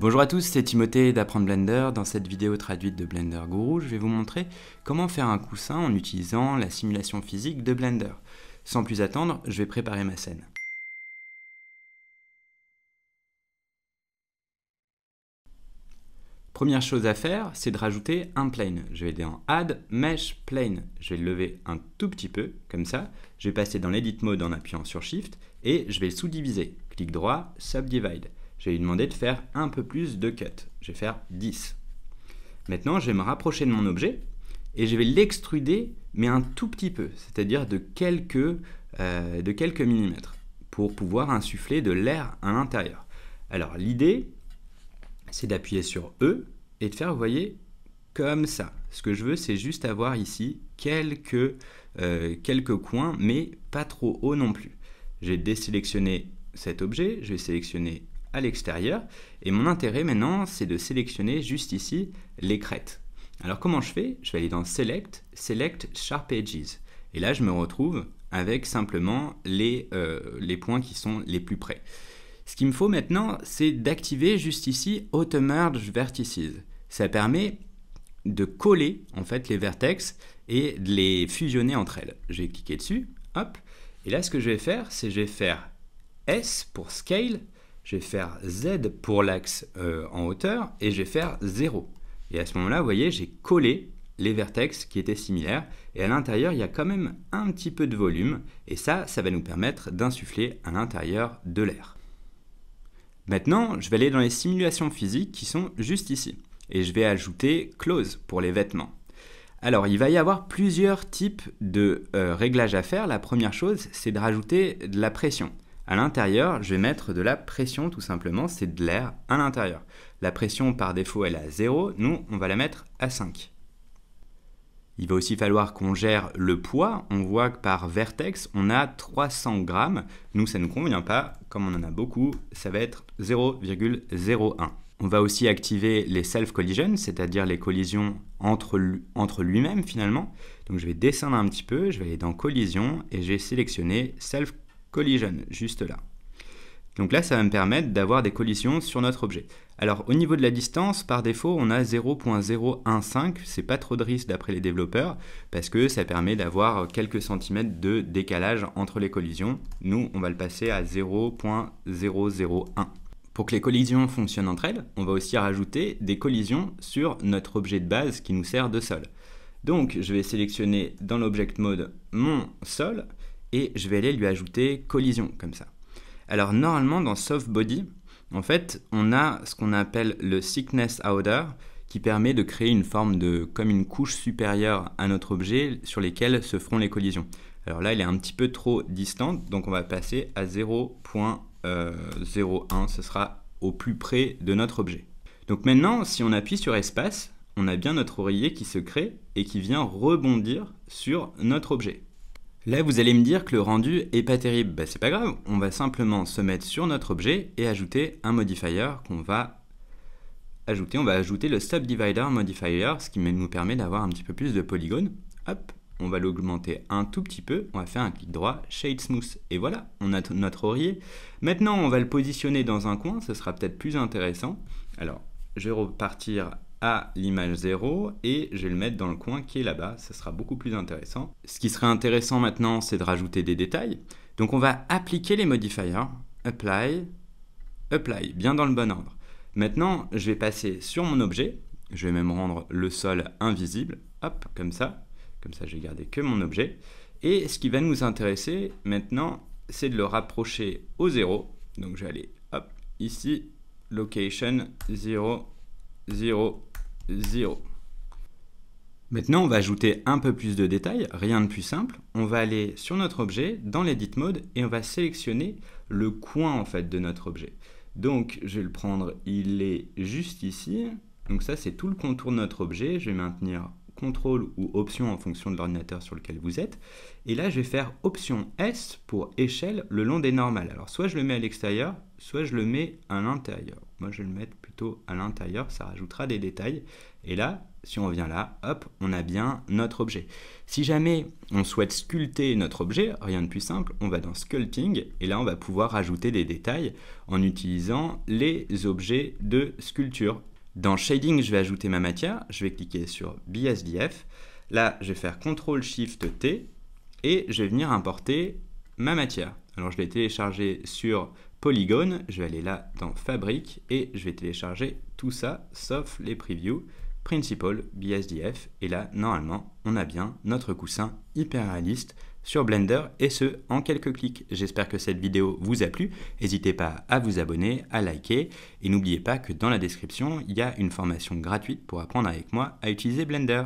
Bonjour à tous, c'est Timothée d'Apprendre Blender. Dans cette vidéo traduite de Blender Guru, je vais vous montrer comment faire un coussin en utilisant la simulation physique de Blender. Sans plus attendre, je vais préparer ma scène. Première chose à faire, c'est de rajouter un plane. Je vais aller dans Add Mesh Plane. Je vais le lever un tout petit peu, comme ça. Je vais passer dans l'Edit Mode en appuyant sur Shift et je vais le sous-diviser. Clic droit, Subdivide je vais lui demander de faire un peu plus de cut. Je vais faire 10. Maintenant, je vais me rapprocher de mon objet et je vais l'extruder, mais un tout petit peu, c'est-à-dire de quelques, euh, de quelques millimètres, pour pouvoir insuffler de l'air à l'intérieur. Alors l'idée, c'est d'appuyer sur E et de faire, vous voyez, comme ça. Ce que je veux, c'est juste avoir ici quelques, euh, quelques coins, mais pas trop haut non plus. Je vais désélectionner cet objet, je vais sélectionner à l'extérieur. Et mon intérêt maintenant, c'est de sélectionner juste ici les crêtes. Alors comment je fais? Je vais aller dans Select, Select Sharp Edges. Et là, je me retrouve avec simplement les, euh, points qui sont les plus près. Ce qu'il me faut maintenant, c'est d'activer juste ici Auto Merge Vertices. Ça permet de coller en fait les vertex et de les fusionner entre elles. Je vais cliquer dessus, hop, et là ce que je vais faire, c'est je vais faire S pour Scale, je vais faire Z pour l'axe euh, en hauteur et je vais faire 0. Et à ce moment-là, vous voyez, j'ai collé les vertex qui étaient similaires et à l'intérieur, il y a quand même un petit peu de volume et ça, ça va nous permettre d'insuffler à l'intérieur de l'air. Maintenant, je vais aller dans les simulations physiques qui sont juste ici et je vais ajouter close pour les vêtements. Alors, il va y avoir plusieurs types de euh, réglages à faire. La première chose, c'est de rajouter de la pression. À l'intérieur, je vais mettre de la pression tout simplement, c'est de l'air à l'intérieur. La pression par défaut elle est à 0, nous on va la mettre à 5. Il va aussi falloir qu'on gère le poids. On voit que par vertex, on a 300 grammes. Nous, ça ne convient pas. Comme on en a beaucoup, ça va être 0,01. On va aussi activer les self-collisions, c'est-à-dire les collisions entre, entre lui-même finalement. Donc je vais descendre un petit peu, je vais aller dans collision et j'ai sélectionné self collision, juste là. Donc là, ça va me permettre d'avoir des collisions sur notre objet. Alors au niveau de la distance, par défaut, on a 0.015, c'est pas trop de risque d'après les développeurs, parce que ça permet d'avoir quelques centimètres de décalage entre les collisions. Nous, on va le passer à 0.001. Pour que les collisions fonctionnent entre elles, on va aussi rajouter des collisions sur notre objet de base qui nous sert de sol. Donc je vais sélectionner dans l'Object Mode mon sol, et je vais aller lui ajouter collision comme ça. Alors normalement dans Soft Body, en fait, on a ce qu'on appelle le Thickness Outer qui permet de créer une forme de comme une couche supérieure à notre objet sur lesquelles se feront les collisions. Alors là, elle est un petit peu trop distante, donc on va passer à 0.01, ce sera au plus près de notre objet. Donc maintenant, si on appuie sur espace, on a bien notre oreiller qui se crée et qui vient rebondir sur notre objet. Là, vous allez me dire que le rendu est pas terrible. Ben, c'est pas grave, on va simplement se mettre sur notre objet et ajouter un modifier qu'on va ajouter. On va ajouter le subdivider modifier, ce qui nous permet d'avoir un petit peu plus de polygones. Hop, on va l'augmenter un tout petit peu. On va faire un clic droit, Shade Smooth. Et voilà, on a notre oreiller. Maintenant, on va le positionner dans un coin, ce sera peut-être plus intéressant. Alors, je vais repartir à l'image 0 et je vais le mettre dans le coin qui est là-bas, ce sera beaucoup plus intéressant. Ce qui serait intéressant maintenant, c'est de rajouter des détails. Donc on va appliquer les modifiers, apply, apply, bien dans le bon ordre. Maintenant, je vais passer sur mon objet, je vais même rendre le sol invisible, hop, comme ça, comme ça je vais garder que mon objet. Et ce qui va nous intéresser maintenant, c'est de le rapprocher au 0. Donc je vais aller, hop, ici, location 0, 0, 0. Maintenant, on va ajouter un peu plus de détails, rien de plus simple. On va aller sur notre objet, dans l'Edit Mode, et on va sélectionner le coin en fait de notre objet. Donc, je vais le prendre, il est juste ici. Donc ça, c'est tout le contour de notre objet. Je vais maintenir CTRL ou Option en fonction de l'ordinateur sur lequel vous êtes. Et là, je vais faire Option S pour échelle le long des normales. Alors, soit je le mets à l'extérieur, soit je le mets à l'intérieur. Moi, je vais le mettre plutôt à l'intérieur, ça rajoutera des détails. Et là, si on vient là, hop, on a bien notre objet. Si jamais on souhaite sculpter notre objet, rien de plus simple, on va dans Sculpting et là on va pouvoir ajouter des détails en utilisant les objets de sculpture. Dans Shading, je vais ajouter ma matière, je vais cliquer sur BSDF. Là, je vais faire CTRL SHIFT T et je vais venir importer ma matière. Alors je vais télécharger sur Polygon, je vais aller là dans Fabrique et je vais télécharger tout ça sauf les previews. Principal BSDF. Et là, normalement, on a bien notre coussin hyper réaliste sur Blender et ce en quelques clics. J'espère que cette vidéo vous a plu. N'hésitez pas à vous abonner, à liker et n'oubliez pas que dans la description, il y a une formation gratuite pour apprendre avec moi à utiliser Blender.